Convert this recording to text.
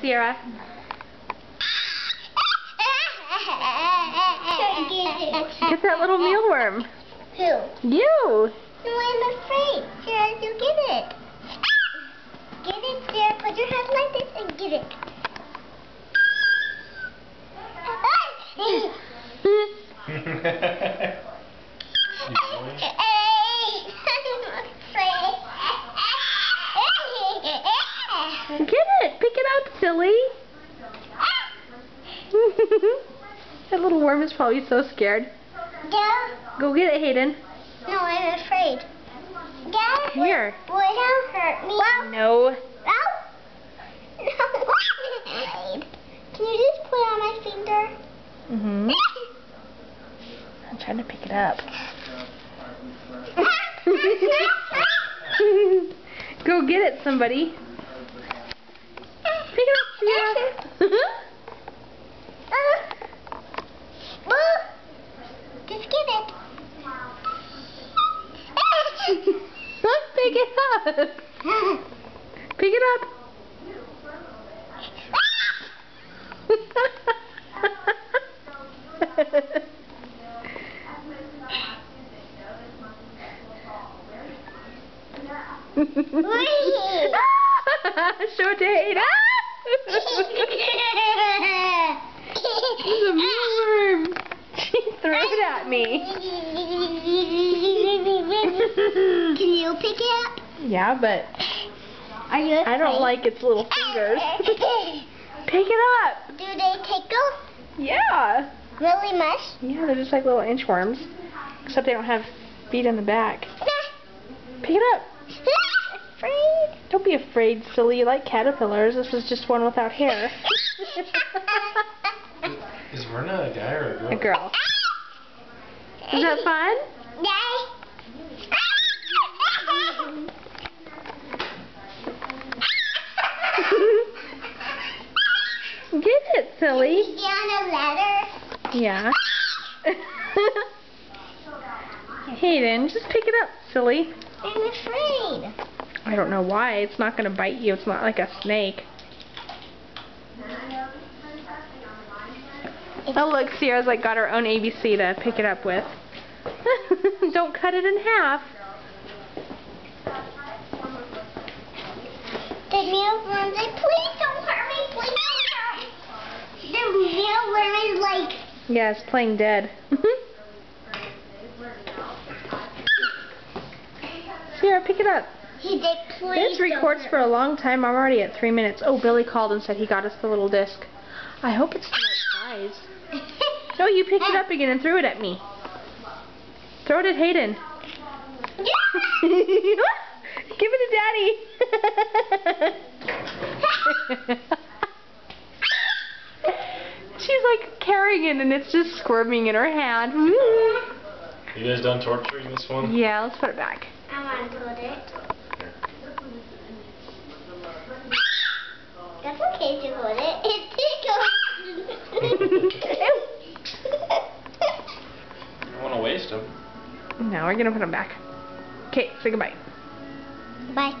Sierra. Get that little mealworm. Who? You. No, I'm afraid. Sarah, you get it. Get it, Sarah. Put your hand like this and get it. Get it. Pick it up, silly. that little worm is probably so scared. Yeah. Go get it, Hayden. No, I'm afraid. Dad, Come here. Will it hurt me? No. No. Can you just put it on my finger? Mm-hmm. I'm trying to pick it up. Go get it, somebody. Pick it up, Sierra. Just get it. Pick it up. Pick it up. Show it to Ada. It's a mealworm. She threw it at me. Can you pick it up? Yeah, but Are you I don't like its little fingers. Pick it up. Do they tickle? Yeah. Really much? Yeah, they're just like little inchworms. Except they don't have feet in the back. Pick it up. Afraid? Don't be afraid, silly. You like caterpillars. This is just one without hair. Is Verna a guy or a girl? A girl. Is that fun? Silly. Is he on a ladder? Yeah. Hayden, just pick it up, silly. I'm afraid. I don't know why. It's not going to bite you. It's not like a snake. Oh, look, Sierra's like got her own ABC to pick it up with. don't cut it in half. The mealworm, they please don't hurt me, please don't hurt me. The mealworm is like, Yeah, it's playing dead. Mm-hmm. Sierra, pick it up. he did please This records for a long time. I'm already at three minutes. Oh, Billy called and said he got us the little disc. I hope it's the right size. No, you picked it up again and threw it at me. Throw it at Hayden. Give it to Daddy. like carrying and it's just squirming in her hand. You mm-hmm. guys done torturing this one? yeah, let's put it back. I want to put it. That's okay to hold it. It tickles. I don't want to waste them. No, we're gonna put them back. Okay, say goodbye. Bye.